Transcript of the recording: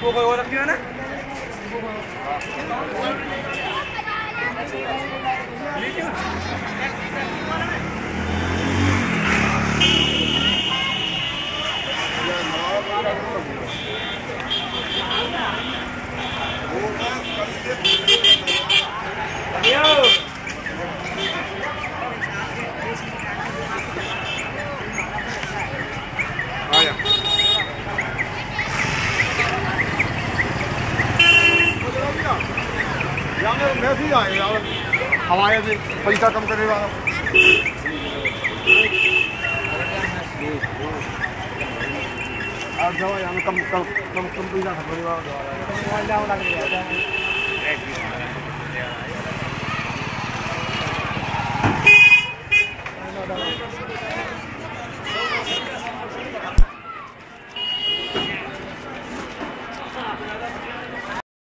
¿Puedo jugar a यार यार। हमारे से पैसा कम यहाँ कम कम कम कम पैसा खर्च करेगा